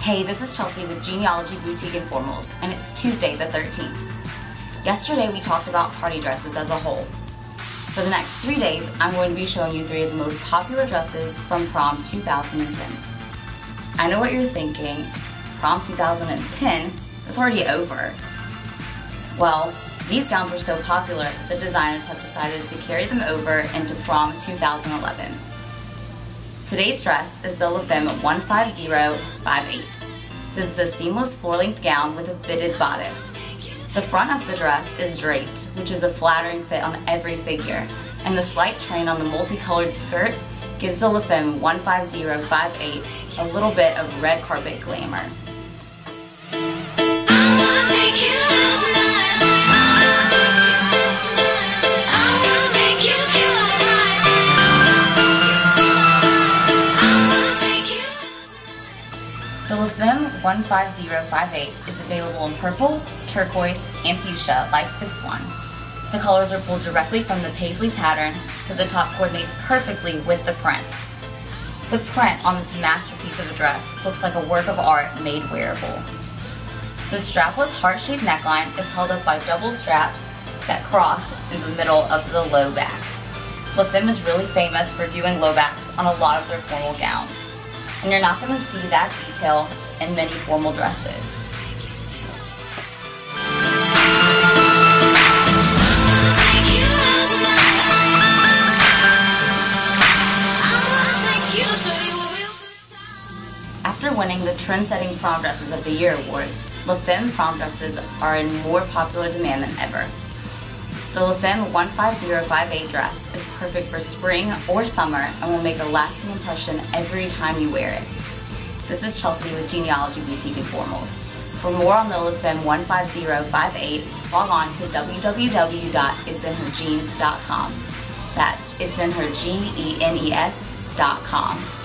Hey, this is Chelsea with Genealogy Boutique and Formals, and it's Tuesday the 13th. Yesterday we talked about party dresses as a whole. For the next three days, I'm going to be showing you three of the most popular dresses from prom 2010. I know what you're thinking, prom 2010? It's already over. Well, these gowns were so popular that designers have decided to carry them over into prom 2011. Today's dress is the La Femme 15058. This is a seamless floor-length gown with a fitted bodice. The front of the dress is draped, which is a flattering fit on every figure, and the slight train on the multicolored skirt gives the La Femme 15058 a little bit of red carpet glamour. The La Femme 15058 is available in purple, turquoise, and fuchsia like this one. The colors are pulled directly from the paisley pattern, so the top coordinates perfectly with the print. The print on this masterpiece of a dress looks like a work of art made wearable. The strapless heart-shaped neckline is held up by double straps that cross in the middle of the low back. La Femme is really famous for doing low backs on a lot of their formal gowns and you're not going to see that detail in many formal dresses. After winning the Trend-Setting Prom Dresses of the Year award, La Femme prom dresses are in more popular demand than ever. The La Femme 15058 dress is perfect for spring or summer and will make a lasting impression every time you wear it. This is Chelsea with Genealogy Boutique and Formals. For more on the La Femme 15058, log on to www.it'sinhergenes.com. That's it'sinhergenes.com.